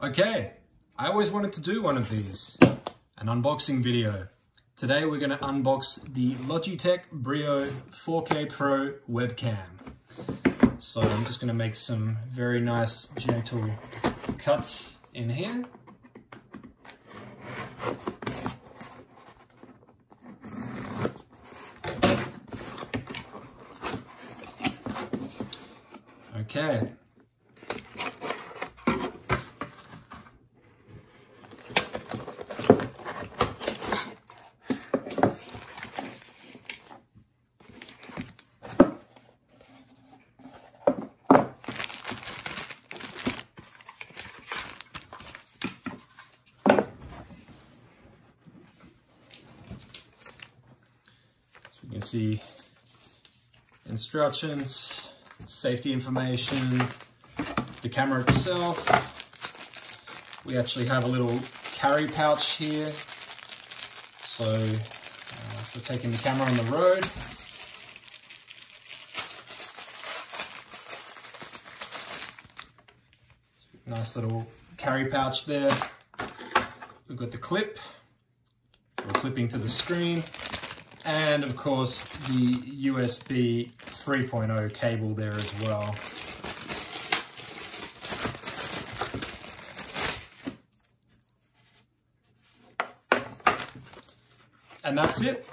Okay, I always wanted to do one of these, an unboxing video. Today we're going to unbox the Logitech Brio 4K Pro webcam. So I'm just going to make some very nice gentle cuts in here. Okay, So we can see instructions, safety information, the camera itself. We actually have a little carry pouch here. So uh, for taking the camera on the road. Nice little carry pouch there. We've got the clip for clipping to the screen and of course the USB 3.0 cable there as well. And that's it.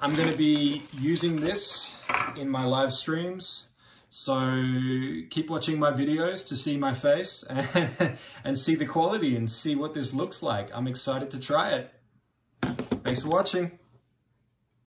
I'm going to be using this in my live streams. So keep watching my videos to see my face and, and see the quality and see what this looks like. I'm excited to try it. Thanks for watching.